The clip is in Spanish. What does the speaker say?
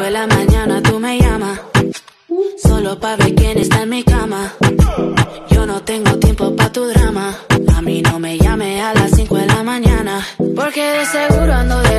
de la mañana tú me llamas. Solo para ver quién está en mi cama. Yo no tengo tiempo para tu drama. A mí no me llame a las 5 de la mañana. Porque de seguro ando de